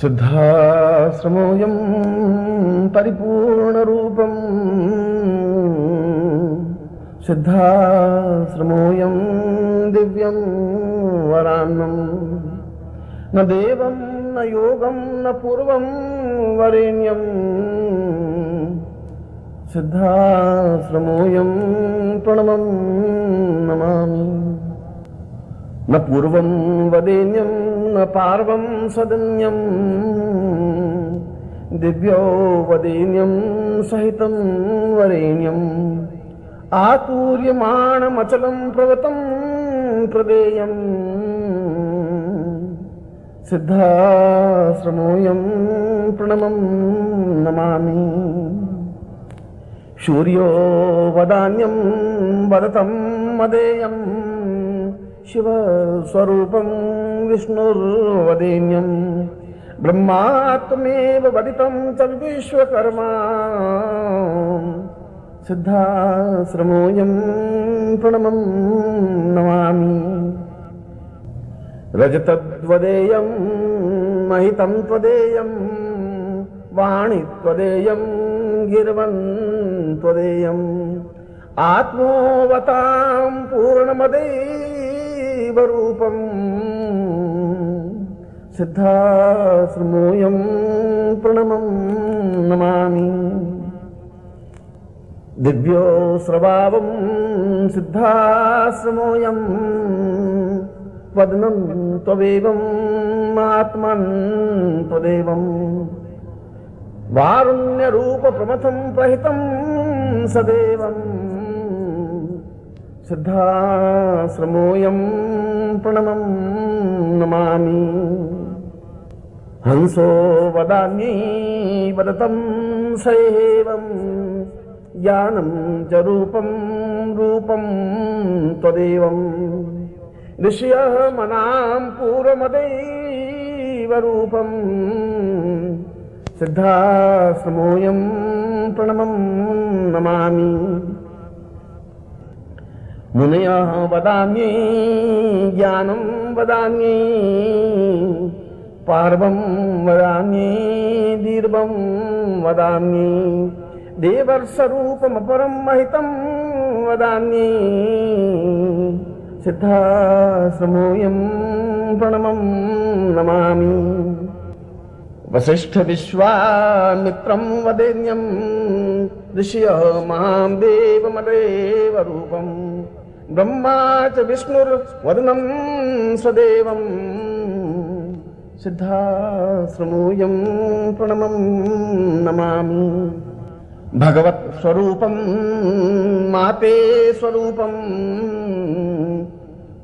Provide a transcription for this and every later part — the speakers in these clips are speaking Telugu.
ശുദ്ധാശ്രമോയം പരിപൂർണരൂപം. ശുദ്ധാശ്രമോയം ദിവ്യം വരാന്നം. ന ദേവം ന യോഗം ന പൂർവം വരേണ്യം. ശുദ്ധാശ്രമോയം പ്രണമം നമാമി. न पूर्वं वदेन्यं न पार्वं सदन्यं दिव्यो वदेन्यं सहितं वरेण्यम् आतूर्यमाणमचलं प्रवतं प्रदेयम् सिद्धाश्रमोऽयं प्रणमं नमामि शूर्यो वदान्यं वदतं मदेयम् शिवस्वरूपं विष्णुर्वदेम्यम् ब्रह्मात्मेव वदितं च विश्वकर्मा सिद्धाश्रमोऽयं प्रणमं नमामि रजतद्वदेयं महितं त्वदेयं वाणि त्वदेयं गिर्वन् त्वदेयम् आत्मोवतां पूर्णमदे जीवरूपम्। सिद्धाश्रमोऽयं प्रणमं नमामि। दिव्योऽस्रवावं सिद्धाश्रमोऽयं वदनं त्वमेव आत्मन् त्वदेवम् वारुण्यरूपप्रमथं प्रहितं सदेवम्। सिद्धाश्रमोऽयं प्रणमं नमामि हंसो वदान्यै वदतं स एवं ज्ञानं च रूपं रूपं त्वदेवम् ऋषयः मनां पूर्वमदैव रूपम् सिद्धाश्रमोऽयं प्रणमं नमामि मुनयः वदामि ज्ञानं वदामि पार्वं वदान्ये दीर्वं वदामि देवर्स्वरूपमपरं महितं वदान्य सिद्धाश्रमोऽयं प्रणमं नमामि। वसिष्ठविश्वामित्रं वदेन्यं वदेन्यम् मां देवमदेवरूपम्। బ్రహ్మా చ వరుణం స్వదేవం. సిద్ధాశ్రమూయం ప్రణమం నమామి. భగవత్ స్వరూపం మాతే స్వరూపం.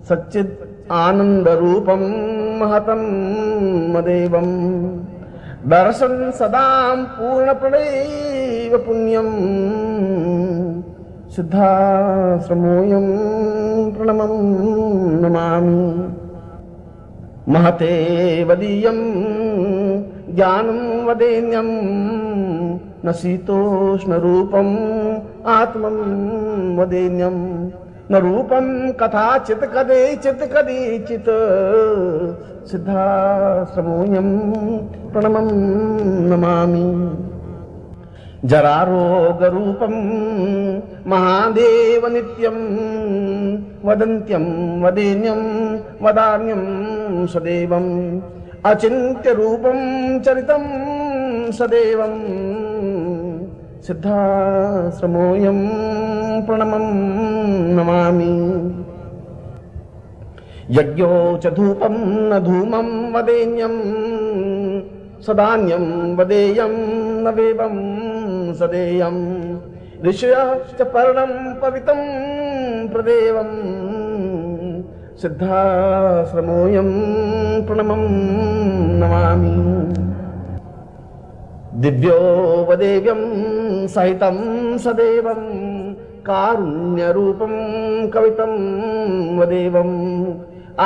సచ్చిద్ ఆనందరూపం మహతం మదేవం. దర్శన్ సదాం పూర్ణప్రణైవ పుణ్యం. सिद्धाश्रमोऽयं प्रणमं नमामि। महते ज्ञानं वदेन्यं न शीतोष्णरूपम् आत्मं वदेन्यं। न रूपं कथाचित् कदेचित् कदिचित् सिद्धाश्रमोऽयं प्रणमं नमामि। जरारोगरूपम् महादेवनित्यं वदन्त्यं वदेन्यं वदान्यं सदेवम् अचिन्त्यरूपं चरितं सदेवं सिद्धाश्रमोऽयं प्रणमं नमामि यज्ञो च धूपं न धूमं वदेन्यं सदान्यं वदेयं न वेवं सदेयम् వేవం సదేయం ఋషయ చ పవితం ప్రదేవం సిద్ధాశ్రమోయం ప్రణమం నమామి దివ్యోపదేవ్యం సహితం సదేవం కారుణ్యరూపం కవితం వదేవం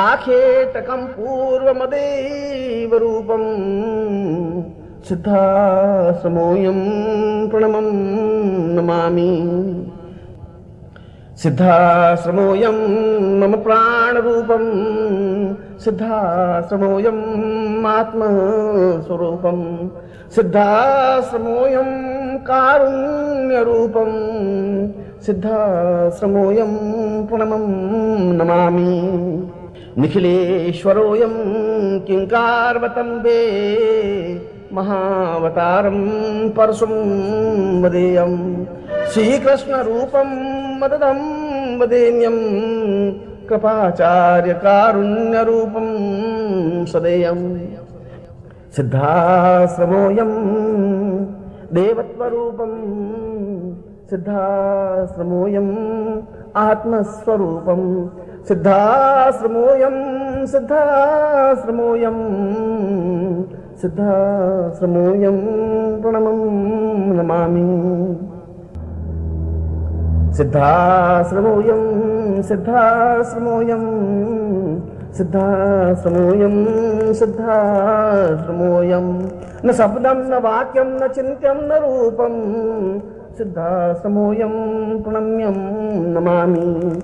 ఆఖేటకం పూర్వమదేవ రూపం सिद्धासमोऽयं प्रणमं नमामि सिद्धाश्रमोऽयं मम प्राणरूपं सिद्धाश्रमोऽयम् आत्मस्वरूपं सिद्धाश्रमोऽयं कारुण्यरूपं सिद्धाश्रमोऽयं प्रणमं नमामि निखिलेश्वरोऽयं किङ्कारवतं वे మహావతారం పరశుం వదేయం. శ్రీకృష్ణరూపం మదదం వదేన్యం కృపాచార్యకారుణ్యరూపం సదేయం. సిద్ధాశ్రమోయం దేవత్వరూపం. సిద్ధాశ్రమోయం ఆత్మస్వరూపం. సిద్ధాశ్రమోయం సిద్ధాశ్రమోయం. సిద్ధాశ్రమోయం ప్రణమం నమామి. సిద్ధాశ్రమోయం సిద్ధాశ్రమోయం సిద్ధాశ్రమోయం సిద్ధాశ్రమోయం. న శబ్దం న వాక్యం న చింత్యం న రూపం సిద్ధాశ్రమోయం ప్రణమ్యం నమామి.